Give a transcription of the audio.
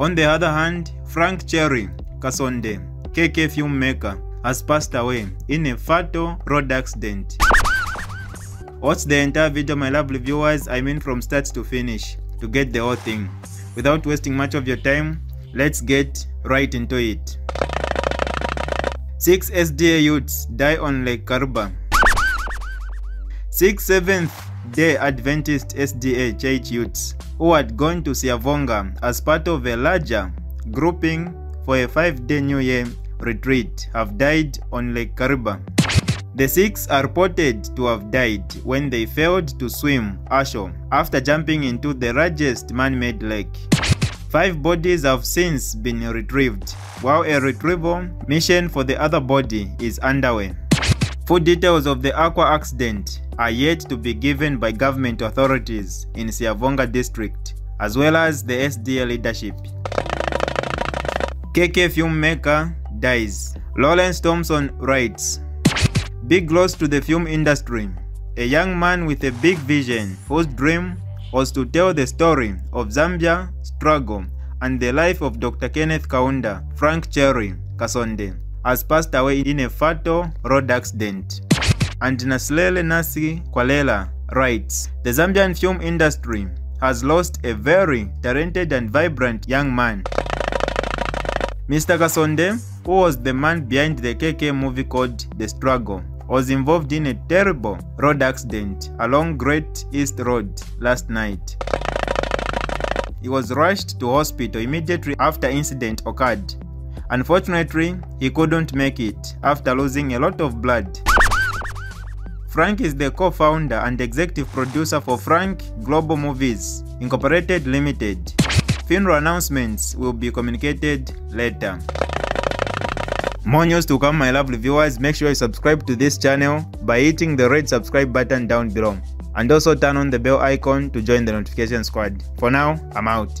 On the other hand, Frank Cherry Kasonde, KK filmmaker, has passed away in a fatal road accident. Watch the entire video my lovely viewers, I mean from start to finish, to get the whole thing. Without wasting much of your time, let's get right into it. 6 SDA youths die on Lake Kariba. 6 7th day Adventist SDA church youths who had gone to Siavonga as part of a larger grouping for a five-day New Year retreat have died on Lake Kariba. The six are reported to have died when they failed to swim ashore after jumping into the largest man-made lake. Five bodies have since been retrieved, while a retrieval mission for the other body is underway. Full details of the aqua accident are yet to be given by government authorities in Siavonga district, as well as the SDA leadership. KK filmmaker dies. Lawrence Thompson writes, Big loss to the film industry. A young man with a big vision whose dream was to tell the story of Zambia struggle and the life of Dr. Kenneth Kaunda, Frank Cherry Kasonde, has passed away in a fatal road accident. And Naslele Nasi Kwalela writes, The Zambian film industry has lost a very talented and vibrant young man. Mr. Kasonde, who was the man behind the KK movie called The Struggle, was involved in a terrible road accident along Great East Road last night. He was rushed to hospital immediately after incident occurred. Unfortunately, he couldn't make it after losing a lot of blood. Frank is the co-founder and executive producer for Frank Global Movies Incorporated Limited. Funeral announcements will be communicated later. More news to come my lovely viewers, make sure you subscribe to this channel by hitting the red subscribe button down below. And also turn on the bell icon to join the notification squad. For now, I'm out.